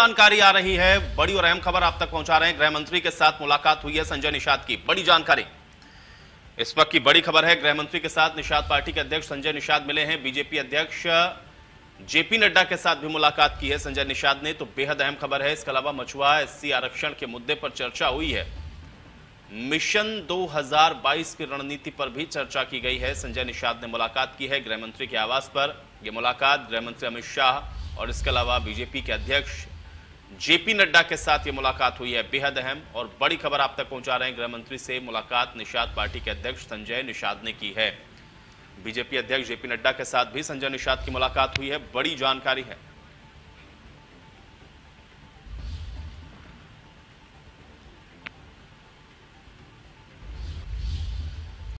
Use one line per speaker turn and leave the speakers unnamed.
जानकारी आ रही है। बड़ी और अहम खबर आप तक पहुँचा रहे हैं। गृह मंत्री के साथ मुलाकात हुई है संजय निषाद की। बड़ी जानकारी। इस वक्त की बड़ी खबर है, गृह मंत्री के साथ निषाद पार्टी के अध्यक्ष संजय निषाद मिले हैं। बीजेपी अध्यक्ष जेपी नड्डा के साथ भी मुलाकात की है संजय निषाद ने। तो बेहद अहम खबर है, इसके अलावा मछुआ एससी आरक्षण के मुद्दे पर चर्चा हुई है। मिशन 2022 की रणनीति पर भी चर्चा की गई है। संजय निषाद ने मुलाकात की है गृह मंत्री के आवास पर। यह मुलाकात गृह मंत्री अमित शाह और इसके अलावा बीजेपी के अध्यक्ष जेपी नड्डा के साथ ये मुलाकात हुई है। बेहद अहम और बड़ी खबर आप तक पहुँचा रहे हैं। गृह मंत्री से मुलाकात निषाद पार्टी के अध्यक्ष संजय निषाद ने की है। बीजेपी अध्यक्ष जेपी नड्डा के साथ भी संजय निषाद की मुलाकात हुई है। बड़ी जानकारी है।